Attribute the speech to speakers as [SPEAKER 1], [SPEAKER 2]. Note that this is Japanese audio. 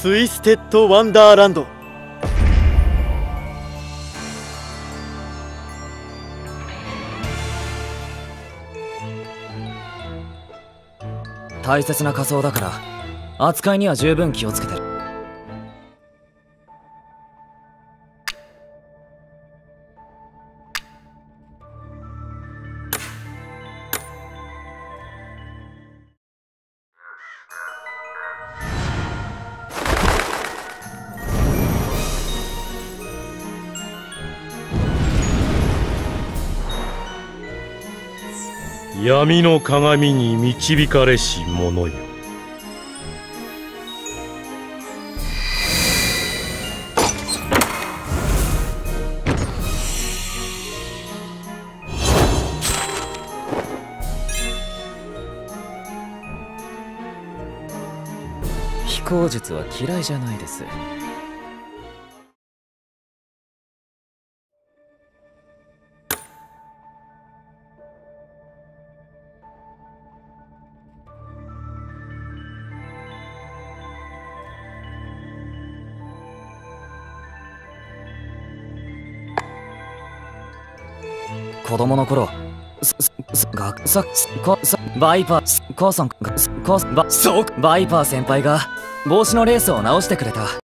[SPEAKER 1] ツイステッド・ワンダーランド。
[SPEAKER 2] 大切な仮装だから扱いには十分気をつけてる。
[SPEAKER 3] 闇の鏡に導かれし者よ。
[SPEAKER 2] 飛行術は嫌いじゃないです。子供の頃すすすがさすこさバイパーす母さんがすこバそうバイパー先輩が帽子のレースを直してくれた。